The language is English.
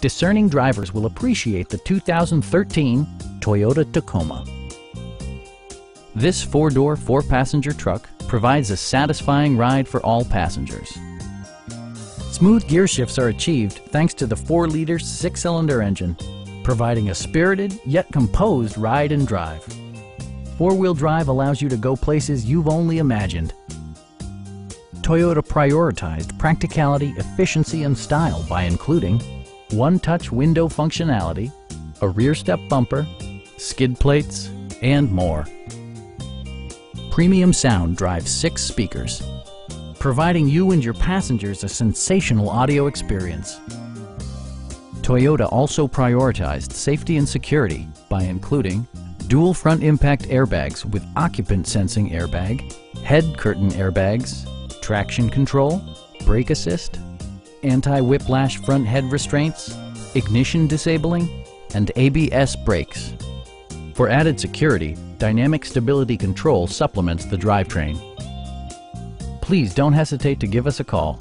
discerning drivers will appreciate the 2013 Toyota Tacoma. This four-door, four-passenger truck provides a satisfying ride for all passengers. Smooth gear shifts are achieved thanks to the 4-liter six-cylinder engine, providing a spirited yet composed ride and drive. Four-wheel drive allows you to go places you've only imagined. Toyota prioritized practicality, efficiency, and style by including one-touch window functionality, a rear step bumper, skid plates, and more. Premium sound drives six speakers, providing you and your passengers a sensational audio experience. Toyota also prioritized safety and security by including dual front impact airbags with occupant sensing airbag, head curtain airbags, traction control, brake assist, anti-whiplash front head restraints, ignition disabling, and ABS brakes. For added security, Dynamic Stability Control supplements the drivetrain. Please don't hesitate to give us a call